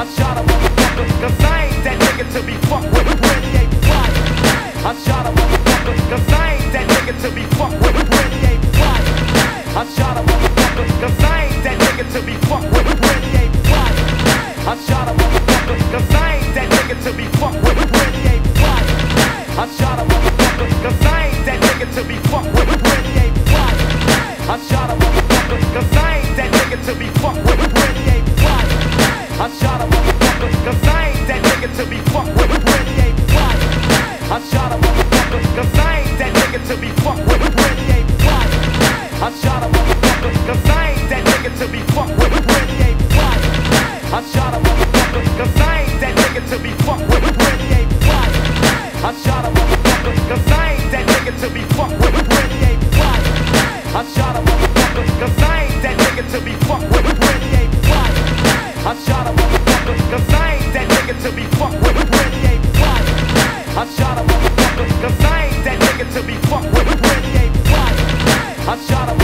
I shot a motherfucker, cause I ain't that nigga to be fucked with. Really ain't fly. I shot a motherfucker, cause I ain't that nigga to be fucked with. Really ain't fly. I shot a motherfucker, cause I ain't that nigga to be fucked with. Really ain't fly. I shot a motherfucker, cause I ain't that nigga to be fucked with. Really ain't fly. I shot a motherfucker, cause I ain't that nigga to be fucked with. To be fucked with. Really ain't fly. I shot a motherfucker, cause I ain't that nigga to be fucked with. Really ain't fly. I shot a motherfucker, cause I ain't that nigga to be fucked with. Really ain't fly. I shot a motherfucker, cause I ain't that nigga to be fucked with. Really ain't fly. I shot a motherfucker, cause I ain't that nigga to be fucked with. Really ain't fly. I shot a motherfucker, cause I ain't that nigga to be fucked with. Really ain't fly. I shot a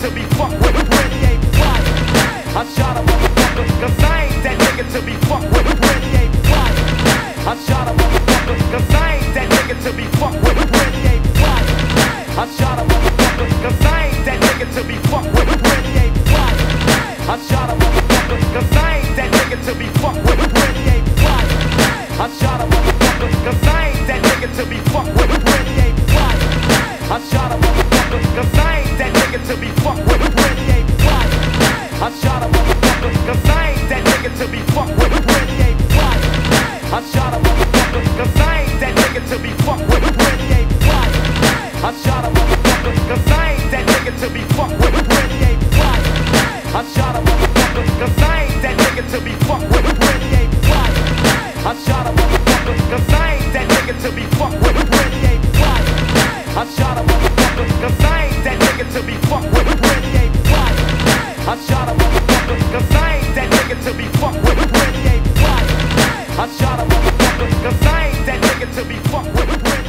to be fucked with. Ain't fly. I shot a motherfucker, cause I ain't that nigga to be fucked with. Ain't fly. I shot a motherfucker, cause I ain't that nigga to be fucked with. Ain't fly. I shot a motherfucker, cause I ain't that nigga to be fucked with. Ain't fly. I shot a I shot a motherfucker, cause I ain't that nigga to be fucked with. When he ain't fly. I shot a motherfucker, cause I ain't that nigga to be fucked with. When he ain't fly. I shot a motherfucker, cause I ain't that nigga to be fucked with. Really ain't fly. I shot a motherfucker, cause I ain't that nigga to be fucked with. Really ain't fly. I shot a motherfucker, cause I ain't that nigga to be fucked with.